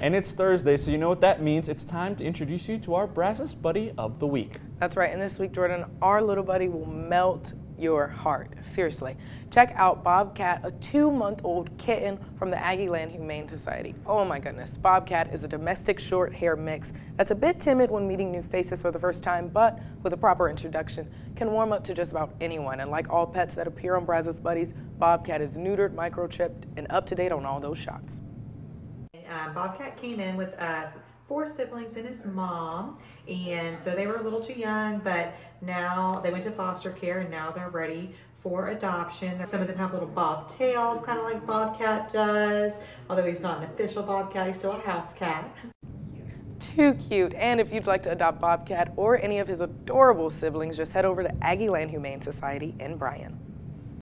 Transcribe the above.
And it's Thursday, so you know what that means. It's time to introduce you to our Brazos Buddy of the Week. That's right. And this week, Jordan, our little buddy will melt your heart. Seriously. Check out Bobcat, a two month old kitten from the Aggieland Humane Society. Oh my goodness. Bobcat is a domestic short hair mix that's a bit timid when meeting new faces for the first time, but with a proper introduction, can warm up to just about anyone. And like all pets that appear on Brazos Buddies, Bobcat is neutered, microchipped, and up to date on all those shots. Uh, Bobcat came in with uh, four siblings and his mom, and so they were a little too young, but now they went to foster care and now they're ready for adoption. Some of them have little bobtails, kind of like Bobcat does, although he's not an official Bobcat, he's still a house cat. Too cute. And if you'd like to adopt Bobcat or any of his adorable siblings, just head over to Aggieland Humane Society in Bryan.